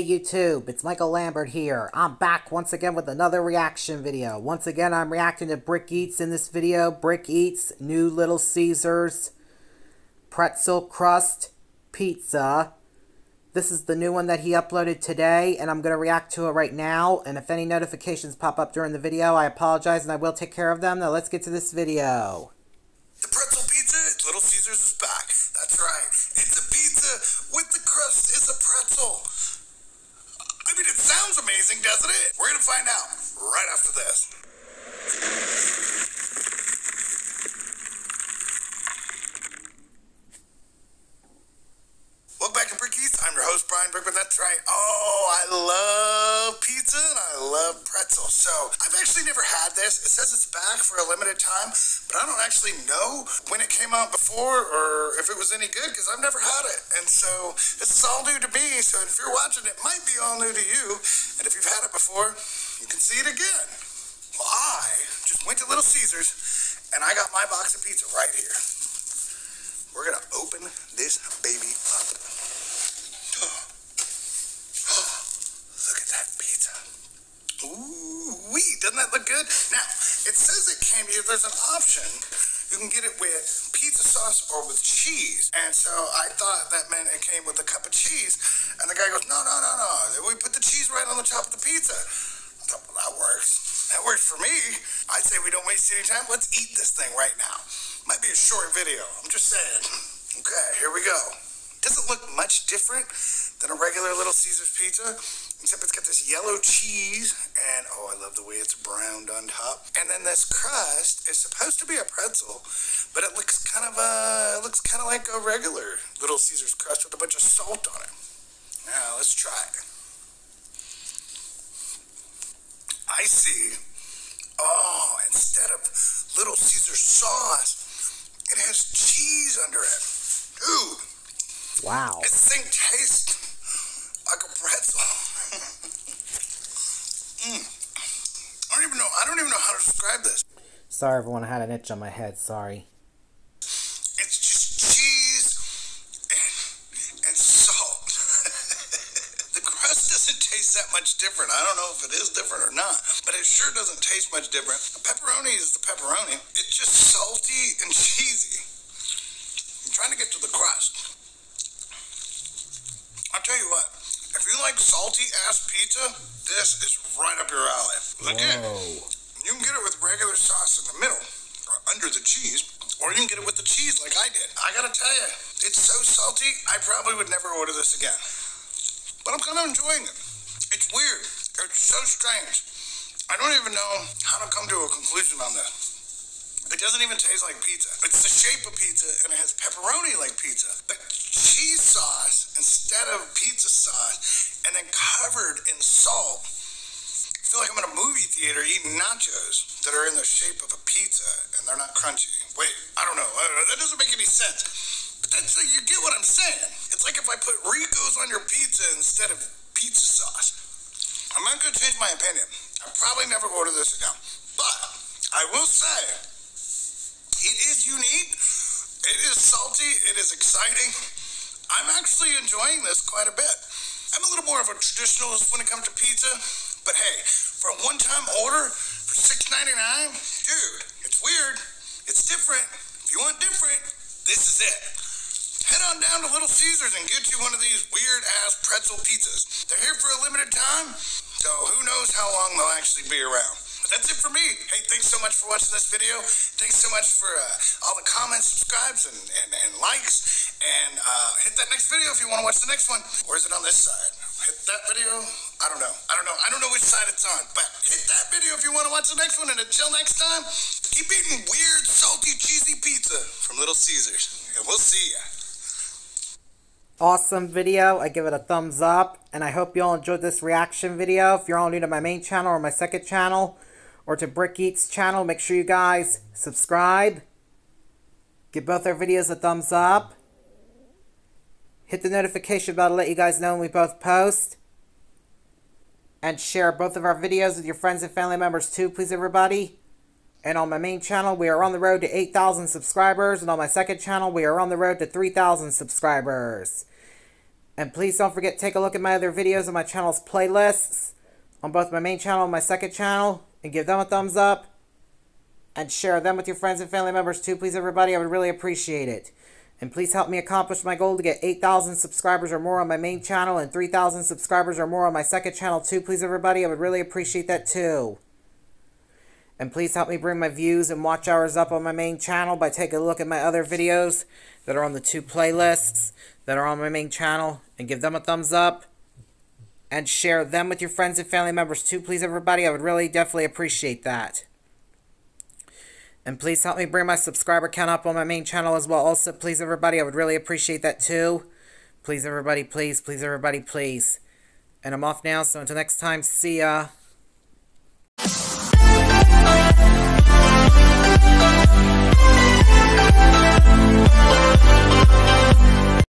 Hey YouTube, it's Michael Lambert here. I'm back once again with another reaction video. Once again, I'm reacting to Brick Eats in this video. Brick Eats New Little Caesars Pretzel Crust Pizza. This is the new one that he uploaded today, and I'm going to react to it right now. And if any notifications pop up during the video, I apologize and I will take care of them. Now let's get to this video. The pretzel pizza, Little Caesars is back. That's right. It's a pizza with the crust is a pretzel. Mean, it sounds amazing, doesn't it? We're going to find out right after this. Welcome back to Brick Eats. I'm your host, Brian Brickman. That's right. Oh, I love love pretzels. So I've actually never had this. It says it's back for a limited time, but I don't actually know when it came out before or if it was any good because I've never had it. And so this is all new to me. So if you're watching, it might be all new to you. And if you've had it before, you can see it again. Well, I just went to Little Caesars and I got my box of pizza right here. We're gonna open this baby up. Look at that pizza. Ooh, wee, doesn't that look good? Now, it says it came here, there's an option. You can get it with pizza sauce or with cheese. And so I thought that meant it came with a cup of cheese. And the guy goes, no, no, no, no. We put the cheese right on the top of the pizza. I thought, well, that works. That works for me. I'd say we don't waste any time. Let's eat this thing right now. Might be a short video. I'm just saying. Okay, here we go. Doesn't look much different than a regular Little Caesars pizza, except it's got this yellow cheese, and oh, I love the way it's browned on top. And then this crust is supposed to be a pretzel, but it looks kind of uh, it looks kind of like a regular Little Caesars crust with a bunch of salt on it. Now let's try it. I see. Oh, instead of Little Caesar sauce, it has cheese under it. Dude, Wow. this thing tastes like a pretzel. mm. I don't even know. I don't even know how to describe this. Sorry everyone, I had an itch on my head. Sorry. It's just cheese and, and salt. the crust doesn't taste that much different. I don't know if it is different or not, but it sure doesn't taste much different. The pepperoni is the pepperoni. It's just salty and cheesy. I'm trying to get to the crust. I'll tell you what. You like salty ass pizza, this is right up your alley. Again, you can get it with regular sauce in the middle or under the cheese, or you can get it with the cheese like I did. I gotta tell you, it's so salty, I probably would never order this again. But I'm kind of enjoying it. It's weird. It's so strange. I don't even know how to come to a conclusion on this. It doesn't even taste like pizza. It's the shape of pizza and it has pepperoni like pizza. But cheese sauce instead of pizza sauce and then covered in salt. I feel like I'm in a movie theater eating nachos that are in the shape of a pizza and they're not crunchy. Wait, I don't know. I know. That doesn't make any sense. But that's you get what I'm saying. It's like if I put Ricos on your pizza instead of pizza sauce. I'm not gonna change my opinion. I'll probably never order this again. But I will say it is unique. It is salty. It is exciting. I'm actually enjoying this quite a bit. I'm a little more of a traditionalist when it comes to pizza, but hey, for a one-time order for $6.99, dude, it's weird. It's different. If you want different, this is it. Head on down to Little Caesars and get you one of these weird ass pretzel pizzas. They're here for a limited time, so who knows how long they'll actually be around. That's it for me. Hey, thanks so much for watching this video. Thanks so much for uh, all the comments, subscribes, and, and, and likes. And uh, hit that next video if you want to watch the next one. Or is it on this side? Hit that video. I don't know. I don't know. I don't know which side it's on. But hit that video if you want to watch the next one. And until next time, keep eating weird, salty, cheesy pizza from Little Caesars. And we'll see ya. Awesome video. I give it a thumbs up. And I hope you all enjoyed this reaction video. If you're all new to my main channel or my second channel, or to Brick Eats channel, make sure you guys subscribe. Give both our videos a thumbs up. Hit the notification bell to let you guys know when we both post. And share both of our videos with your friends and family members too, please everybody. And on my main channel, we are on the road to 8,000 subscribers. And on my second channel, we are on the road to 3,000 subscribers. And please don't forget to take a look at my other videos on my channel's playlists on both my main channel and my second channel and give them a thumbs up and share them with your friends and family members too, please everybody. I would really appreciate it. And please help me accomplish my goal to get 8,000 subscribers or more on my main channel and 3,000 subscribers or more on my second channel too, please everybody. I would really appreciate that too. And please help me bring my views and watch hours up on my main channel by taking a look at my other videos that are on the two playlists that are on my main channel and give them a thumbs up and share them with your friends and family members too, please, everybody. I would really definitely appreciate that. And please help me bring my subscriber count up on my main channel as well. Also, please, everybody, I would really appreciate that too. Please, everybody, please, please, everybody, please. And I'm off now, so until next time, see ya.